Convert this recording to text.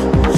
eyes.